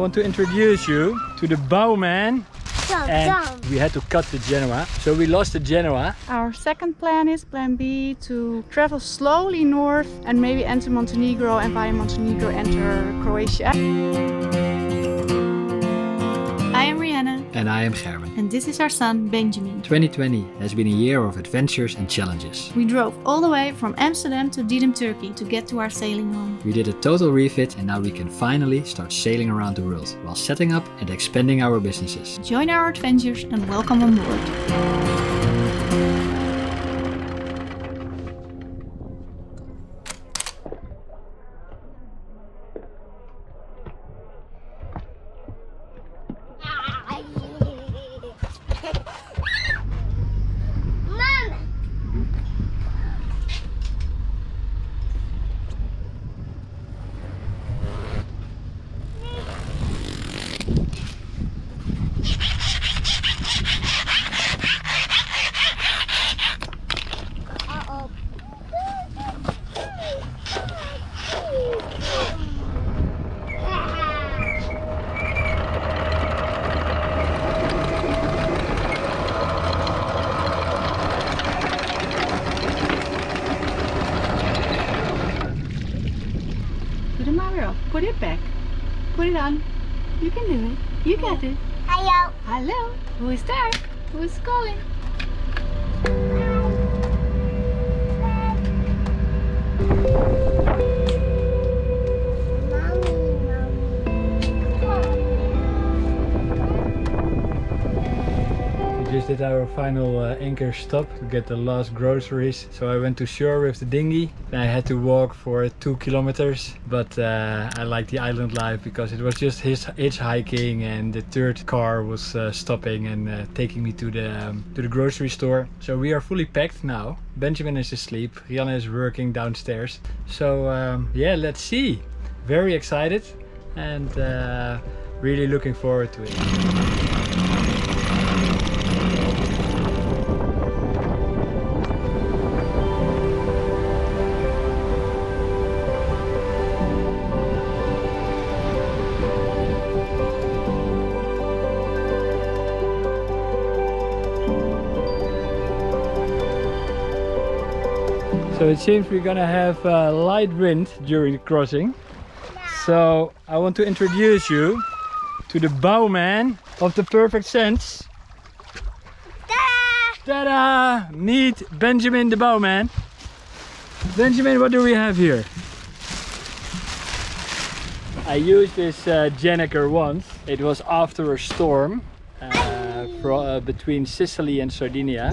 So I want to introduce you to the bowman Jump, and jump. we had to cut the Genoa. So we lost the Genoa. Our second plan is plan B to travel slowly north and maybe enter Montenegro and via Montenegro enter Croatia. I am Rianne And I am Gerben. and this is our son Benjamin. 2020 has been a year of adventures and challenges. We drove all the way from Amsterdam to Didim, Turkey to get to our sailing home. We did a total refit and now we can finally start sailing around the world while setting up and expanding our businesses. Join our adventures and welcome on board. Put it back. Put it on. You can do it. You got it. Hello. Hello. Who is there? Who is calling? Just did our final uh, anchor stop to get the last groceries. So I went to shore with the dinghy. I had to walk for two kilometers, but uh, I like the island life because it was just his hitchhiking, and the third car was uh, stopping and uh, taking me to the um, to the grocery store. So we are fully packed now. Benjamin is asleep. Rianne is working downstairs. So um, yeah, let's see. Very excited and uh, really looking forward to it. So it seems we're gonna have uh, light wind during the crossing. So I want to introduce you to the bowman of the perfect sense. Ta-da! Meet Benjamin the bowman. Benjamin, what do we have here? I used this uh, gennaker once. It was after a storm uh, uh, between Sicily and Sardinia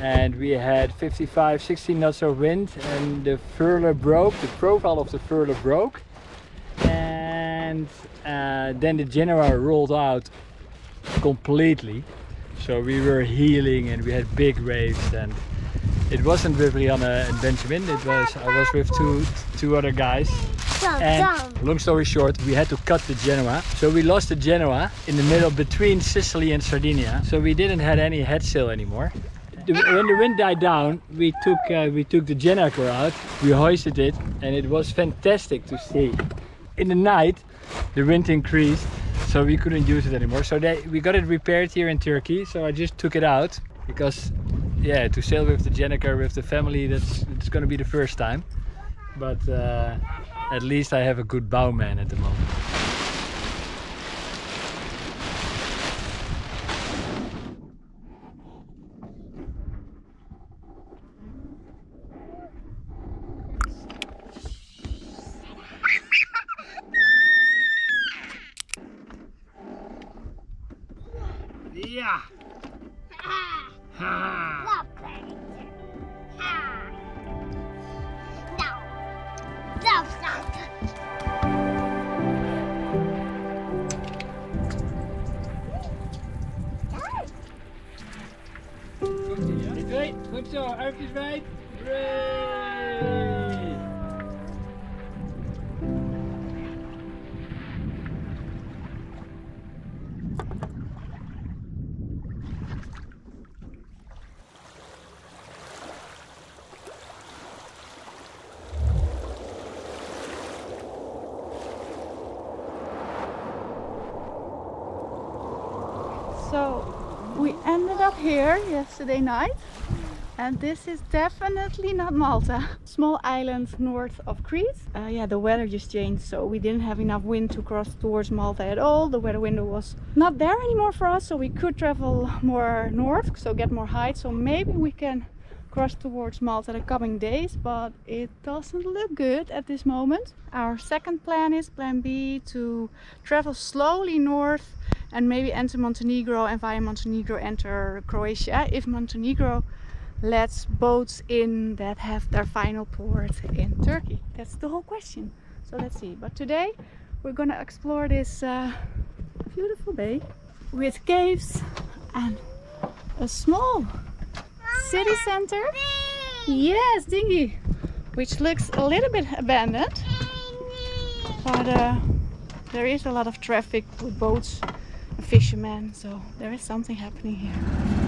and we had 55 60 knots of wind and the furler broke the profile of the furler broke and uh, then the Genoa rolled out completely so we were heeling and we had big waves and it wasn't with Rianne and Benjamin it was I was with two two other guys and long story short, we had to cut the Genoa. So we lost the Genoa in the middle between Sicily and Sardinia. So we didn't have any head sail anymore. The- When the wind died down, we took uh, we took the gennaker out, we hoisted it, and it was fantastic to see. In the night, the wind increased, so we couldn't use it anymore. So they, we got it repaired here in Turkey. So I just took it out because, yeah, to sail with the gennaker with the family, that's it's gonna be the first time. But uh, at least I have a good bowman at the moment. wijd. So we ended up here yesterday night and this is definitely not Malta. Small island north of Crete. Uh, yeah, the weather just changed, so we didn't have enough wind to cross towards Malta at all. The weather window was not there anymore for us, so we could travel more north, so get more height. So maybe we can cross towards Malta the coming days, but it doesn't look good at this moment. Our second plan is plan B to travel slowly north and maybe enter Montenegro and via Montenegro enter Croatia if Montenegro lets boats in that have their final port in Turkey. That's the whole question. So let's see. But today we're gonna explore this uh, beautiful bay with caves and a small city center. Yes, dinghy, which looks a little bit abandoned, but uh, there is a lot of traffic with boats and fishermen, so there is something happening here.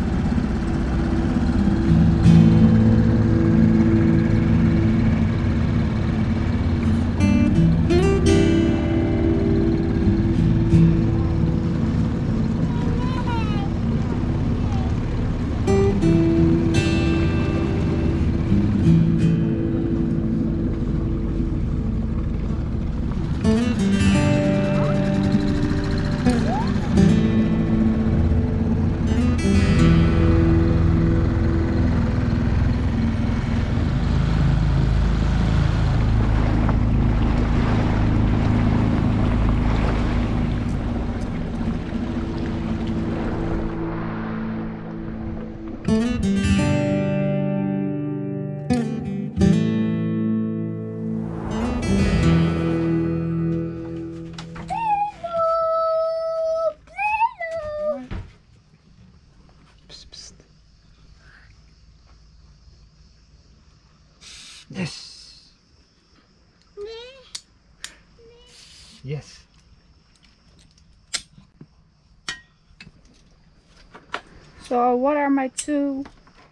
So what are my two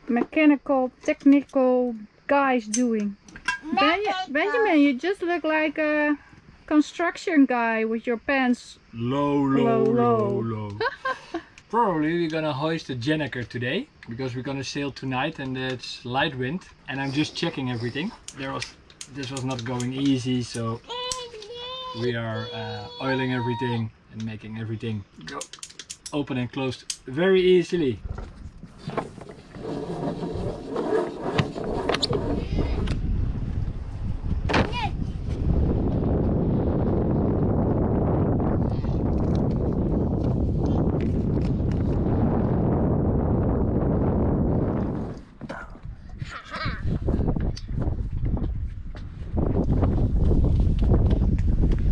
mechanical technical guys doing? Ben- Benjamin, you just look like a construction guy with your pants. Low, Low, low, low. low, low. Probably we're gonna hoist the gennaker today because we're gonna sail tonight and it's light wind. And I'm just checking everything. There was, this was not going easy, so we are uh, oiling everything and making everything go open and closed very easily.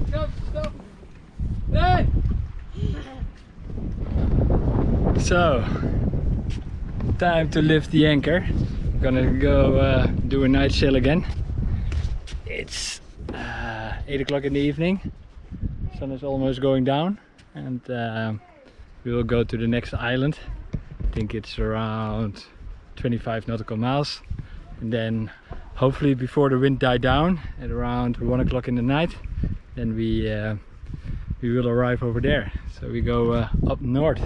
Stop, stop. Hey! So, time to lift the anchor. I'm Gonna go uh, do a night sail again. It's uh, 8 o'clock in the evening. Sun is almost going down and um we will go to the next island. I think it's around 25 nautical miles. And then hopefully before the wind die down at around 1 o'clock in the night, then we uh, we will arrive over there. So we go uh, up north.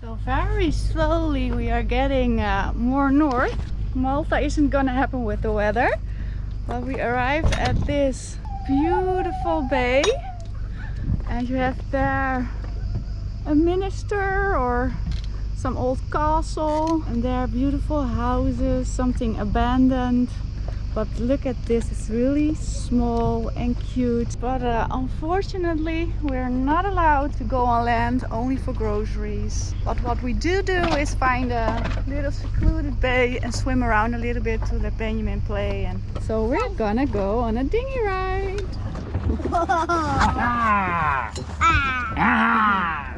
So very slowly we are getting uh, more north Malta isn't gonna happen with the weather. But we arrived at this beautiful bay. And you have there a minister or some old castle. And there are beautiful houses, something abandoned. But look at this, it's really small and cute. But uh, unfortunately, we're not allowed to go on land, only for groceries. But what we do do is find a little secluded bay and swim around a little bit to let Benjamin play. And so we're gonna go on a dinghy ride. Ah! Ah. Ah!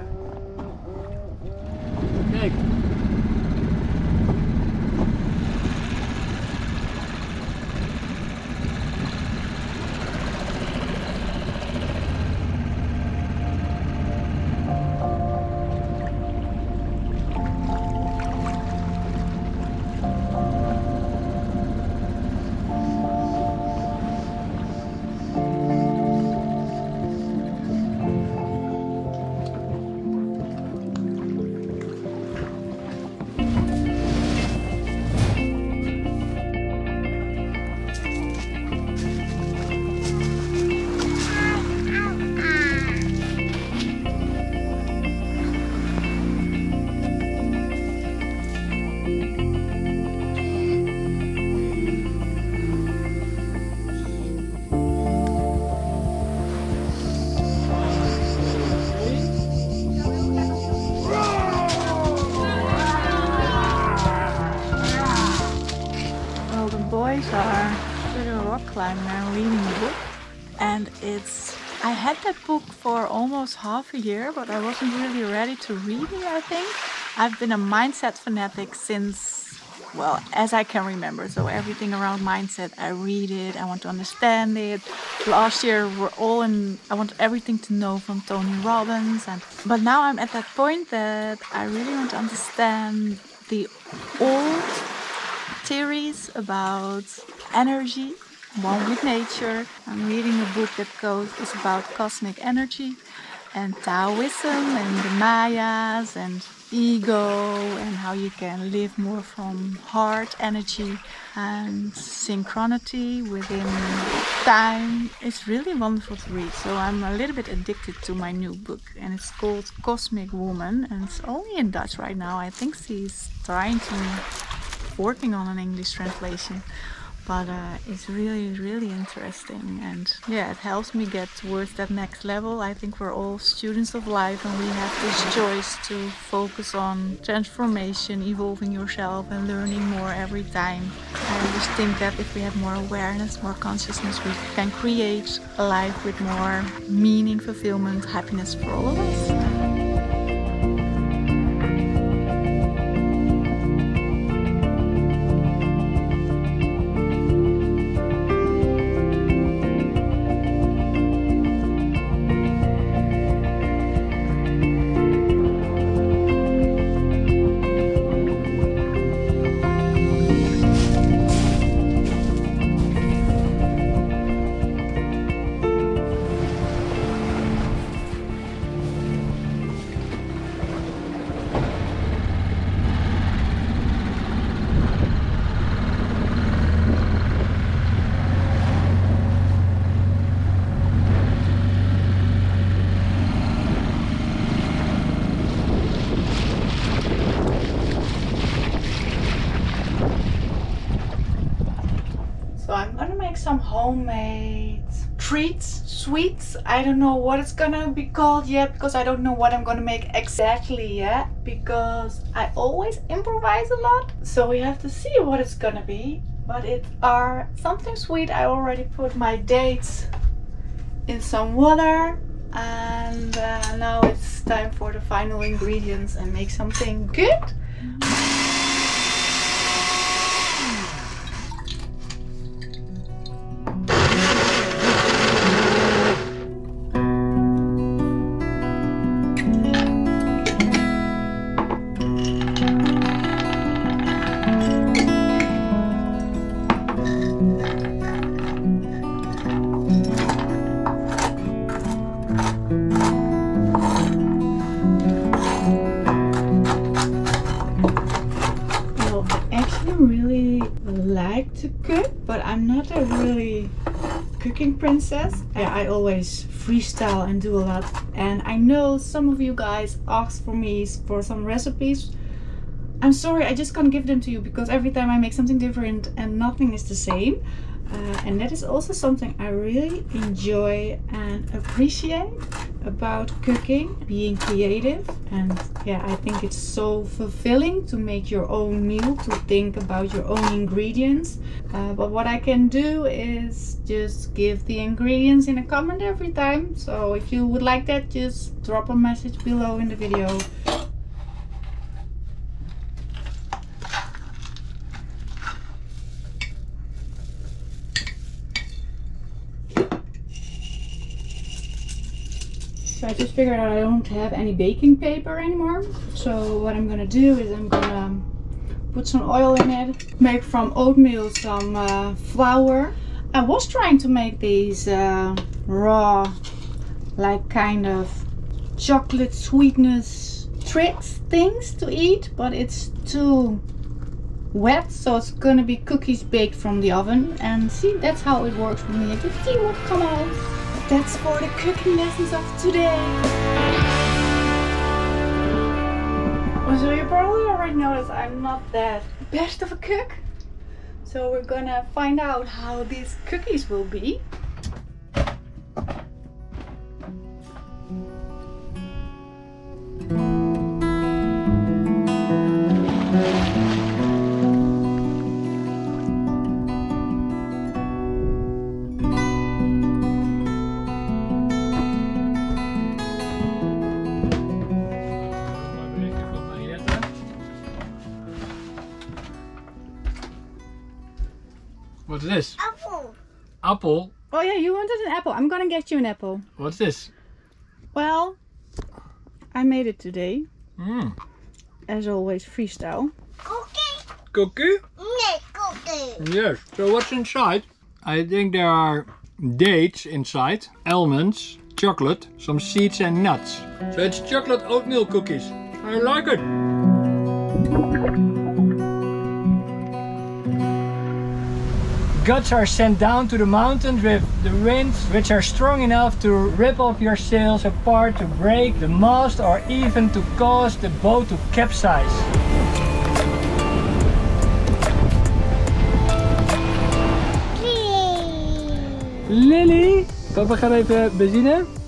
Almost half a year, but I wasn't really ready to read it, I think. I've been a mindset fanatic since, well, as I can remember. So everything around mindset, I read it, I want to understand it. Last year, we're all in, I want everything to know from Tony Robbins. And, but now I'm at that point that I really want to understand the old theories about energy, one with nature. I'm reading a book that goes is about cosmic energy and Taoism and the Mayas and ego and how you can live more from heart energy and synchronicity within time. It's really wonderful to read. So I'm a little bit addicted to my new book and it's called Cosmic Woman and it's only in Dutch right now. I think she's trying to working on an English translation. But uh, it's really, really interesting, and yeah, it helps me get towards that next level. I think we're all students of life, and we have this choice to focus on transformation, evolving yourself, and learning more every time. I just think that if we have more awareness, more consciousness, we can create a life with more meaning, fulfillment, happiness for all of us. Homemade treats, sweets. I don't know what it's gonna be called yet because I don't know what I'm gonna make exactly yet because I always improvise a lot. So we have to see what it's gonna be. But it are something sweet. I already put my dates in some water and uh, now it's time for the final ingredients and make something good. Not a really cooking princess. Yeah, I always freestyle and do a lot. And I know some of you guys ask for me for some recipes. I'm sorry, I just can't give them to you because every time I make something different and nothing is the same. Uh, and that is also something I really enjoy and appreciate about cooking, being creative. And yeah, I think it's so fulfilling to make your own meal, to think about your own ingredients. Uh, but what I can do is just give the ingredients in a comment every time. So if you would like that, just drop a message below in the video. So I just figured out I don't have any baking paper anymore. So what I'm gonna do is I'm gonna put some oil in it, make from oatmeal some uh, flour. I was trying to make these uh, raw, like kind of chocolate sweetness tricks things to eat, but it's too wet, so it's gonna be cookies baked from the oven. And see, that's how it works for me. Just see what come out that's for the cooking lessons of today. So you probably already noticed I'm not that best of a cook. So we're gonna find out how these cookies will be. Get you an apple. What's this? Well, I made it today. Mmm. As always, freestyle. Cookie? Cookie? Nee, cookie. Yes. So what's inside? I think there are dates inside, almonds, chocolate, some seeds and nuts. So it's chocolate oatmeal cookies. I like it. Guts are sent down to the mountains with the winds, which are strong enough to rip off your sails apart, to break the mast, or even to cause the boat to capsize. Lily, papa gaat even benzine.